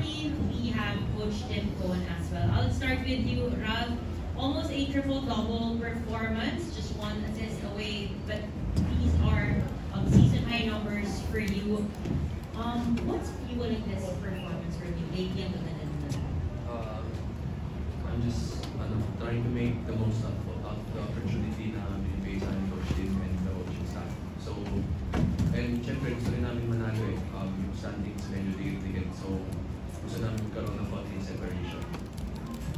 team, we have Coach Tim Cone as well. I'll start with you, Ralph. Almost a triple-double performance, just one assist away, but these are um, season-high numbers for you. Um, what's fueling this performance for you lately and Uh, I'm just ano, trying to make the most of, of the opportunity na binibigay sa amin coach Tim and the coaching staff. So, and syempre gusto rin namin manalo eh. Um, yung standings magkaroon ng konting separation.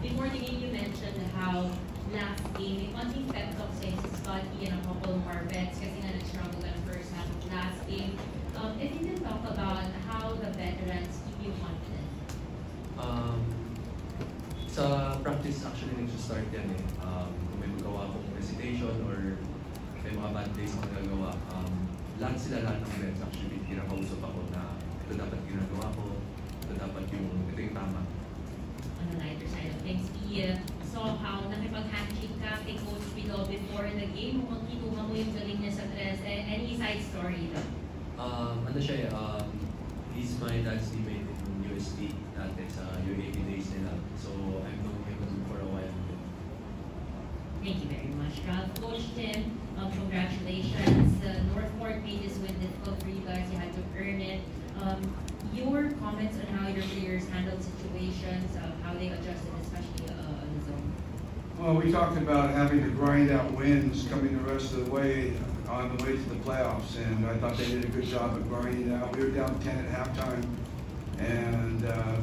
Before the game, you mentioned how last game, may konting pep talk sa si Scotty and a couple more bets kasi nga nag-struggle ka first half of last game. Um, if you can talk about how the veterans keep you confident. Um, sa practice actually nag-start yan eh. Um, kung may magawa akong recitation or may mga bad days akong nagagawa, um, lahat sila lahat ng friends actually kinakausap ako na ito dapat ginagawa ko, dapat yung, ito yung tama. on the lighter side of things, we uh, saw how nakipag-handshake ka kay Coach before the game. Kinuha mo yung galing niya sa tres. Eh, Any side story? Um, ano siya eh, um, he's my dad's teammate in USD dati sa UAP days nila. So, I've known him for a while. Thank you very much, Ralph. Coach Tim, um, congratulations. Uh, Northport made this win difficult for you guys. You had to earn it. Um, your comments on how your players uh, how they adjusted, especially uh, on the zone. Well, we talked about having to grind out wins coming the rest of the way on the way to the playoffs, and I thought they did a good job of grinding out. We were down 10 at halftime, and uh,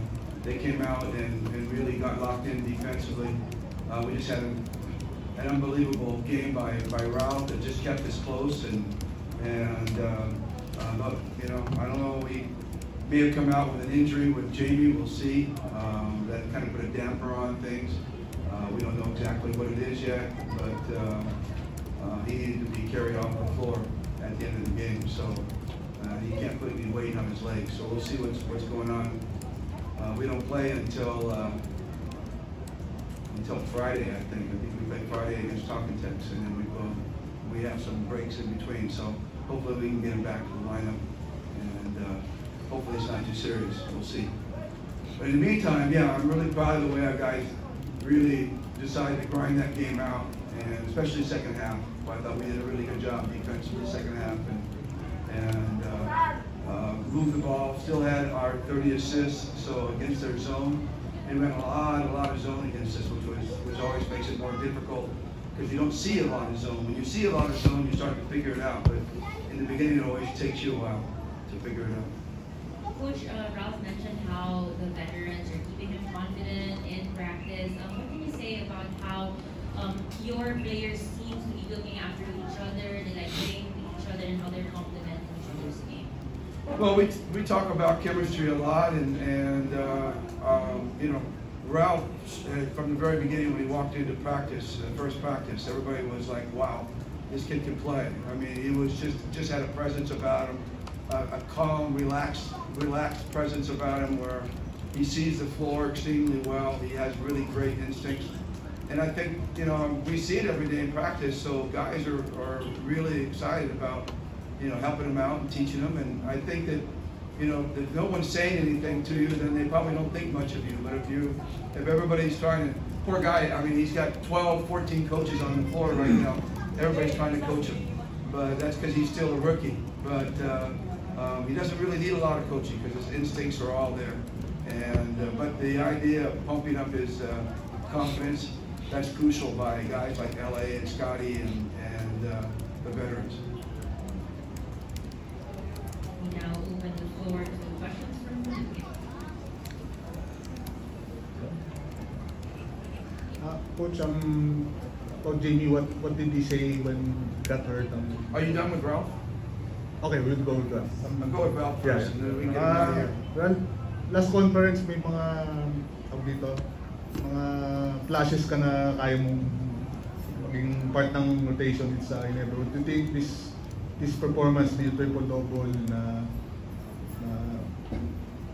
they came out and, and really got locked in defensively. Uh, we just had an, an unbelievable game by, by Ralph that just kept us close, and and uh, uh, look, you know, I don't know, we may have come out with an injury with Jamie, we'll see. Um, that kind of put a damper on things. Uh, we don't know exactly what it is yet, but uh, uh, he needed to be carried off the floor at the end of the game. So uh, he can't put any weight on his legs. So we'll see what's what's going on. Uh, we don't play until uh, until Friday, I think. I think we play Friday against Talk 'N Text, and then we go. We have some breaks in between, so hopefully we can get him back to the lineup, hopefully it's not too serious. We'll see. But in the meantime, yeah, I'm really proud of the way our guys really decided to grind that game out, and especially the second half. I thought we did a really good job defensively the second half, and and uh, uh, moved the ball. Still had our 30 assists, so against their zone, they ran a lot, a lot of zone against us, which was which always makes it more difficult because you don't see a lot of zone. When you see a lot of zone, you start to figure it out, but in the beginning, it always takes you a while to figure it out. Coach uh, Ralph mentioned how the veterans are keeping him confident in practice. Um, what can you say about how um, your players seem to be looking after each other, they like hitting each other, and how they're complementing each other's game? Well, we, we talk about chemistry a lot, and, and uh, um, you know, Ralph, uh, from the very beginning when he walked into practice, uh, first practice, everybody was like, wow, this kid can play. I mean, he was just, just had a presence about him, a, a calm, relaxed, relaxed presence about him where he sees the floor extremely well. He has really great instincts. And I think, you know, we see it every day in practice, so guys are, are really excited about, you know, helping them out and teaching them. And I think that, you know, if no one's saying anything to you, then they probably don't think much of you. But if you, if everybody's trying to, poor guy, I mean, he's got 12, 14 coaches on the floor right now. Everybody's trying to coach him. But that's because he's still a rookie. But uh, um, he doesn't really need a lot of coaching because his instincts are all there. And, uh, but the idea of pumping up his uh, confidence, that's crucial by guys like LA and Scottie and, and uh, the veterans. We now open the floor to questions from the media. Uh, Coach, um, Coach Jamie, what, what did he say when he got hurt? Um, Are you done with Ralph? okay, we'll go with that. I'll go with Ralph Yeah. first and then we can get him out of here. well, last conference may mga, tawag dito, mga flashes ka na kaya mong maging part ng rotation dito sa Ginebra. Do you think this this performance ni triple-double na, na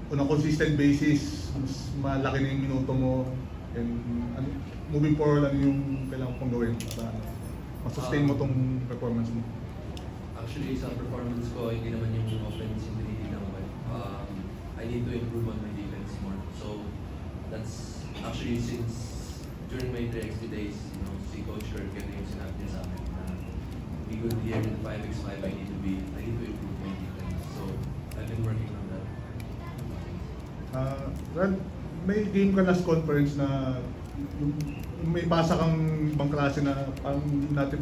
on a consistent basis, mas malaki na yung minuto mo and ano, moving forward, ano yung kailangan kong gawin para ano, ma-sustain mo tong performance mo? Actually, sa performance ko, hindi naman yung offense yung nililinaw. But um, I need to improve on my defense more. that's actually since during my 3XP days, you know, si Coach Kirk, ito yung sinabi niya sa akin na be good here in 5x5, I need to be, I need to improve my defense. So, I've been working on that. Ah, well, may game ka last conference na may pasa kang ibang klase na parang natin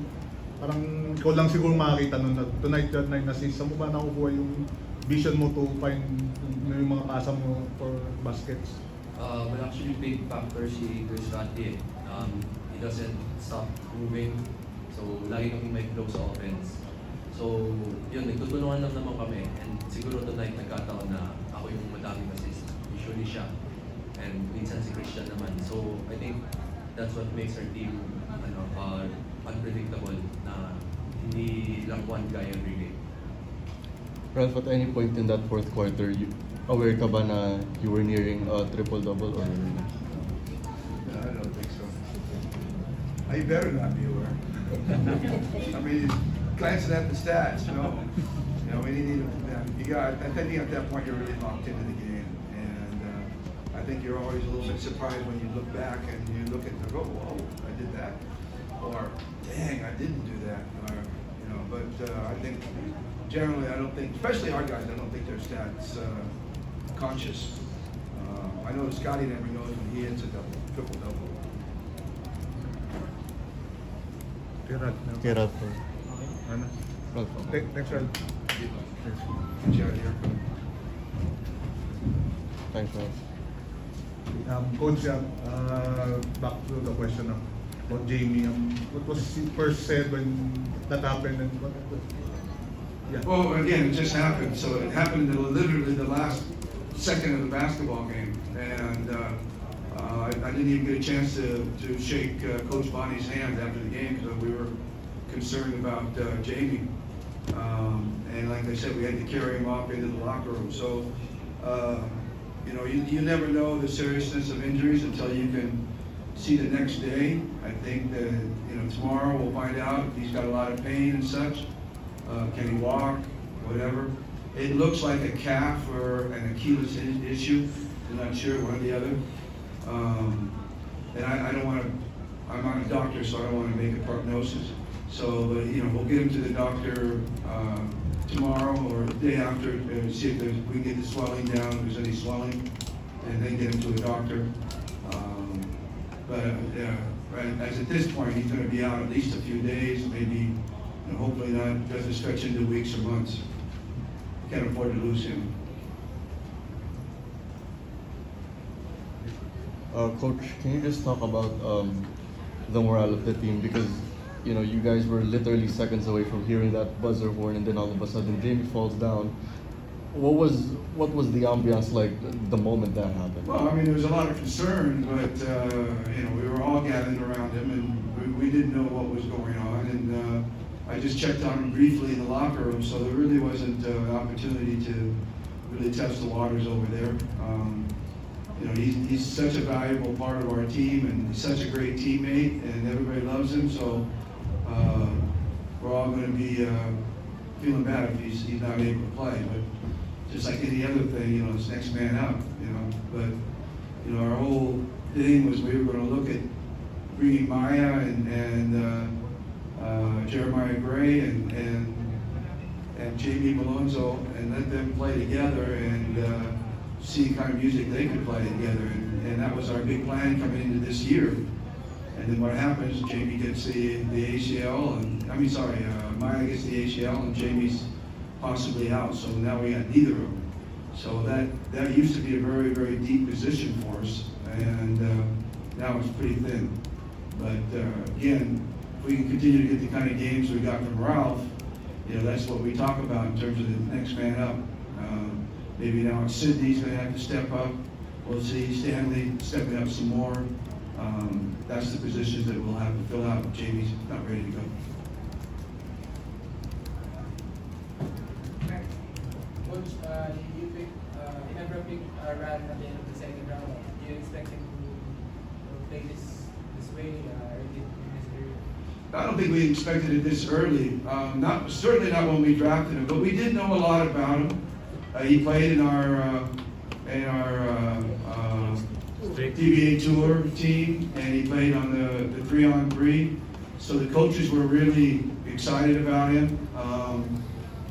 parang ikaw lang siguro makakita nun na tonight that night na sa mo ba nakukuha yung vision mo to find yung, mga pasa mo for baskets? Uh, well, actually, big factor si Chris Ratty. Um, he doesn't stop moving. So, lagi kami may flow sa offense. So, yun, nagtutulungan lang naman kami. And siguro So, I think that's what makes our team ano, uh, unpredictable na hindi lang one guy every day. game. Ralph, at any point in that fourth quarter, you, aware ka ba na you were nearing a triple-double or No, I don't think so. I better not be aware. I mean, glancing at the stats, you know, you know, we need to, you got, I think at that point you're really locked into the game. And I think you're always a little bit surprised when you look back and you look at the, oh, whoa, I did that. Or, dang, I didn't do that. Or, you know, but uh, I think generally, I don't think, especially our guys, I don't think they're stats uh, conscious. Uh, I know Scottie never knows when he hits a double, triple double. Kay Ralph. no? kay Ralph? Ano? Ralph, Ne- Next Ralph. Watch. Thanks, Ralph. Um, Coach, uh, back to the question of about Jamie. Um, what was first said when that happened and what? yeah. Well, again, it just happened. So it happened literally the last second of the basketball game, and uh, uh, I, I didn't even get a chance to, to shake uh, Coach Bonnie's hand after the game because we were concerned about uh, Jamie. Um, and like I said, we had to carry him off into the locker room. So, uh, you know, you, you never know the seriousness of injuries until you can see the next day. I think that, you know, tomorrow we'll find out he's got a lot of pain and such. Uh, can he walk? Whatever. It looks like a calf or an Achilles issue. I'm not sure, one or the other. Um, and I, I don't want to, I'm not a doctor, so I don't want to make a prognosis. So, but, you know, we'll get him to the doctor uh, tomorrow or the day after, uh, see if there's, we can get the swelling down, if there's any swelling, and then get him to a doctor. Um, but uh, right, as at this point, he's going to be out at least a few days, maybe, and hopefully not, doesn't stretch into weeks or months. Can't afford to lose him. Uh, Coach, can you just talk about um, the morale of the team? Because, you know, you guys were literally seconds away from hearing that buzzer horn and then all of a sudden Jamie falls down. What was what was the ambiance like the moment that happened? Well, I mean, there was a lot of concern, but, uh, you know, we were all gathered around him and we, we didn't know what was going on. And uh, I just checked on him briefly in the locker room, so there really wasn't uh, an opportunity to really test the waters over there. Um, you know, he's, he's such a valuable part of our team and such a great teammate and everybody loves him, so uh, we're all going to be uh, feeling bad if he's, he's not able to play. But just like any other thing, you know, it's next man up, you know. But, you know, our whole thing was we were going to look at bringing Maya and, and uh, uh, Jeremiah Gray and, and, and Jamie Malonzo and let them play together and uh, see the kind of music they could play together. And, and that was our big plan coming into this year. And then what happens, Jamie gets the, the ACL, and I mean, sorry, uh, Maya gets the ACL, and Jamie's possibly out. So now we got neither of them. So that that used to be a very very deep position for us, and uh, now it's pretty thin. But uh, again, if we can continue to get the kind of games we got from Ralph, you know, that's what we talk about in terms of the next man up. Uh, maybe now Sidney's going to have to step up. We'll see Stanley stepping up some more. Um, that's the positions that we'll have to fill out Jamie's not ready to go. Coach, uh, you pick, uh, pick uh, at the end of the second round. Do you expect him to, to play this this way uh, early in his career? I don't think we expected it this early. Um, not certainly not when we drafted him, but we did know a lot about him. Uh, he played in our uh, in our TBA Tour team, and he played on the, the three on three. So the coaches were really excited about him. Um,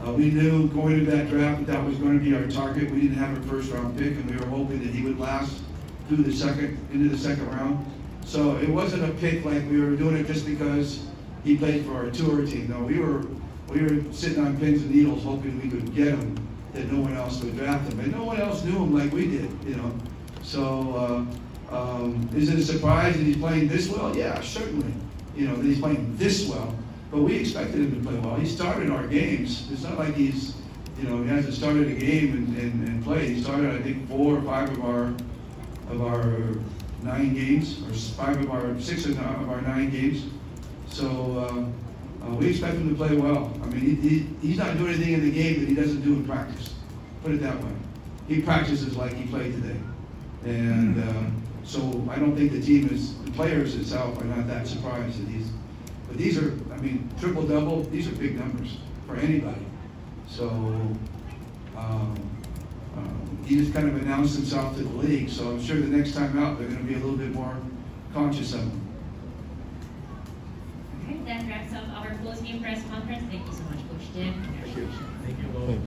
uh, we knew going into that draft that that was going to be our target. We didn't have a first round pick, and we were hoping that he would last through the second into the second round. So it wasn't a pick like we were doing it just because he played for our tour team. No, we were we were sitting on pins and needles hoping we could get him, that no one else would draft him, and no one else knew him like we did, you know. So uh, um, is it a surprise that he's playing this well? Yeah, certainly. You know that he's playing this well, but we expected him to play well. He started our games. It's not like he's you know he hasn't started a game and, and, and played. He started I think four or five of our of our nine games, or five of our six of our of our nine games. So uh, uh, we expect him to play well. I mean, he, he, he's not doing anything in the game that he doesn't do in practice. Put it that way. He practices like he played today, and uh, so I don't think the team is the players itself are not that surprised at these. But these are, I mean, triple double. These are big numbers for anybody. So. Um, um, he just kind of announced himself to the league, so I'm sure the next time out they're going to be a little bit more conscious of him. Okay, that wraps up our post-game press conference. Thank you so much, Coach Tim. Thank you. Thank you.